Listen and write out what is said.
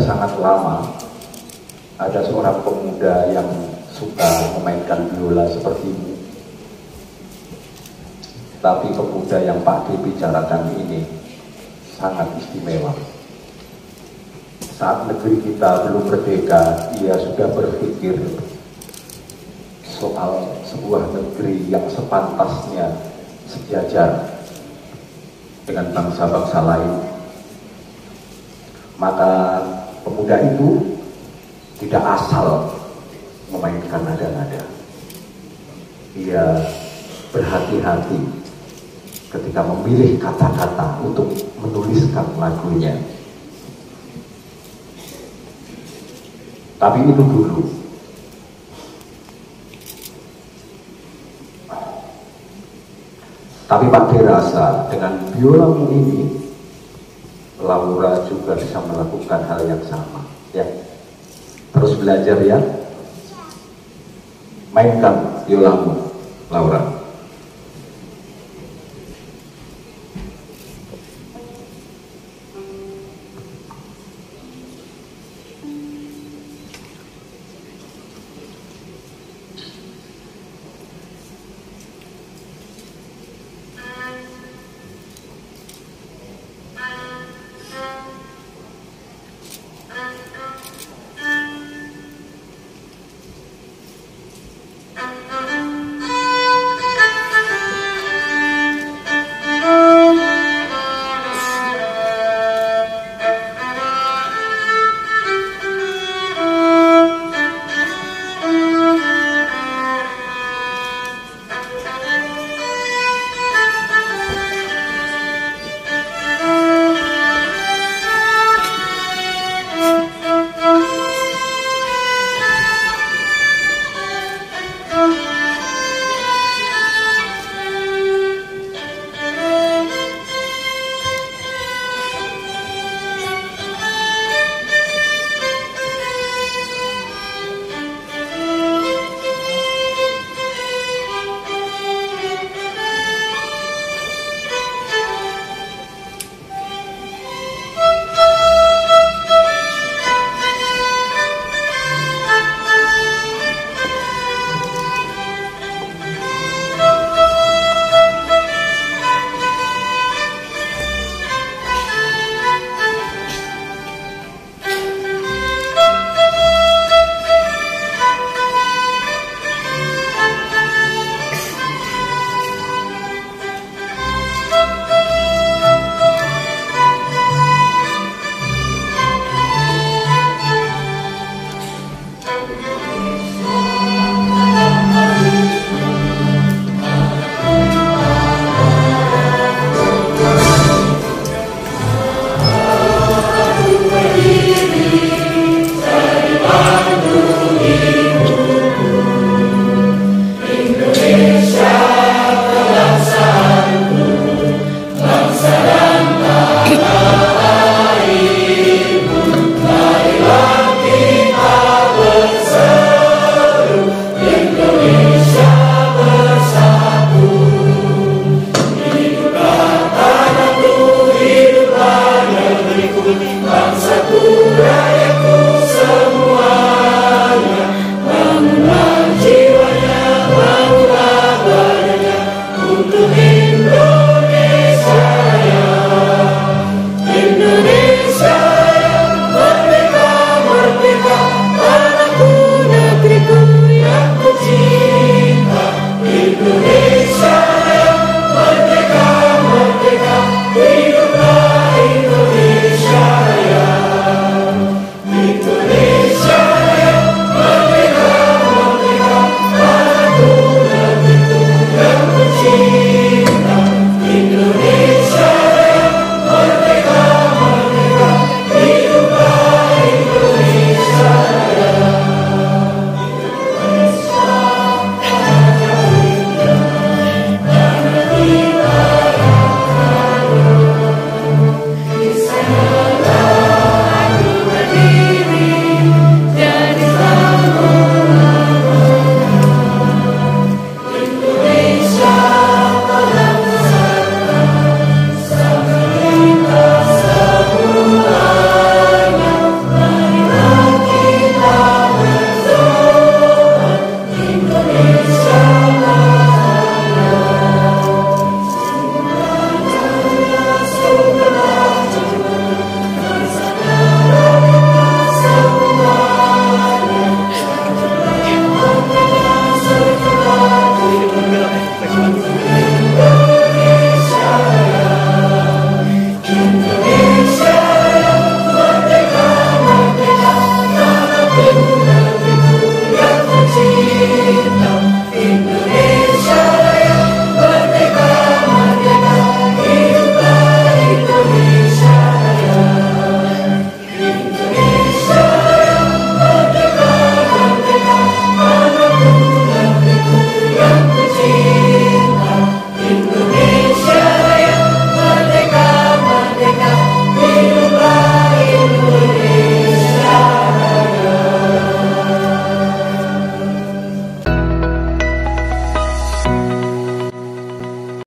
sangat lama ada seorang pemuda yang suka memainkan biola seperti ini. Tapi pemuda yang Pak D bicarakan ini sangat istimewa. Saat negeri kita belum merdeka, ia sudah berpikir soal sebuah negeri yang sepantasnya sejajar dengan bangsa-bangsa lain. Maka pemuda itu tidak asal memainkan nada-nada. Ia berhati-hati ketika memilih kata-kata untuk menuliskan lagunya. Tapi itu dulu. Tapi Pak rasa dengan biolamu ini, Laura juga bisa melakukan hal yang sama. Ya, terus belajar ya. Mainkan biolamu, Laura.